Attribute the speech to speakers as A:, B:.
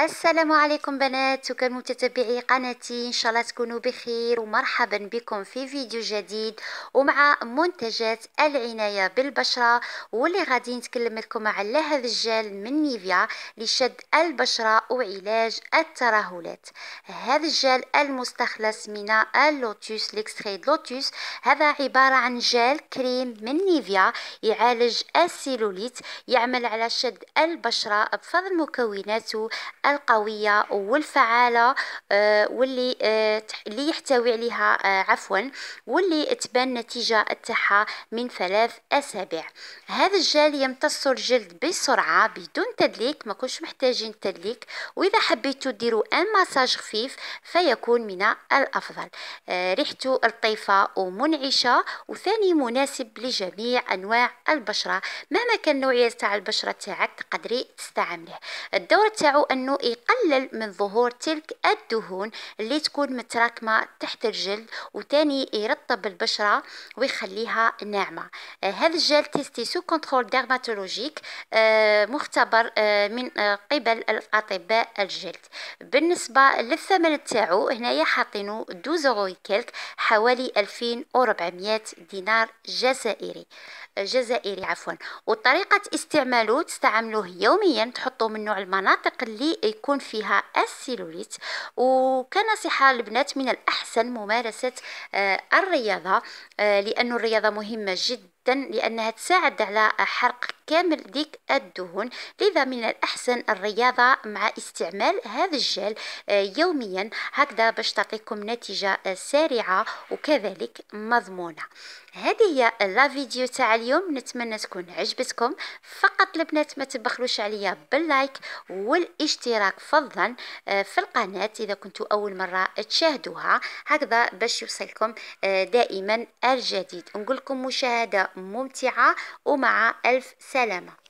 A: السلام عليكم بنات وكل متتبعي قناتي. إن شاء الله تكونوا بخير ومرحبا بكم في فيديو جديد ومع منتجات العناية بالبشرة واللي غادي نتكلم لكم على هذا الجل من نيفيا لشد البشرة وعلاج الترهلات. هذا الجل المستخلص من اللوتوس l'extrait lotus. هذا عبارة عن جل كريم من نيفيا يعالج السيلوليت يعمل على شد البشرة بفضل مكوناته القوية والفعالة آه، واللي آه، اللي يحتوي عليها آه، عفوا واللي تبان نتيجة تاعها من ثلاث أسابيع. هذا الجل يمتص الجلد بسرعة بدون تدليك ما كنش محتاجين تدليك وإذا حبيتوا ديروا أن ماساج خفيف فيكون من الأفضل. ريحته لطيفة ومنعشة وثاني مناسب لجميع أنواع البشرة. مهما كان نوعية تاع البشرة تاعك تقدري تستعمله. الدور تاعو أنه يقلل من ظهور تلك الدهون اللي تكون متراكمة تحت الجلد وتاني يرطب البشرة ويخليها ناعمة. آه هذا الجل testé sous contrôle dermatologique آه مختبر آه من قبل الأطباء الجلد. بالنسبة للثمن تاعو هنايا حاطينو douze euros quelque حوالي 2400 دينار جزائري. جزائري عفوا. وطريقة استعماله تستعملوه يوميا تحطوه من نوع المناطق اللي يكون فيها السيلوليت وكنصيحة للبنات من الأحسن ممارسة آه، الرياضة آه، لأن الرياضة مهمة جدا لأنها تساعد على حرق كامل ديك الدهون. لذا من الأحسن الرياضة مع استعمال هذا الجل آه، يوميا هكذا باش تعطيكم نتيجة سريعة وكذلك مضمونة. هذه هي لا فيديو تاع اليوم. نتمنى تكون عجبتكم. فقط البنات ما تبخلوش عليا باللايك والاشتراك فضلا آه، في القناة إذا كنتوا أول مرة تشاهدوها. هكذا باش يوصلكم آه، دائما الجديد. نقول لكم مشاهدة ممتعة ومع ألف سلامة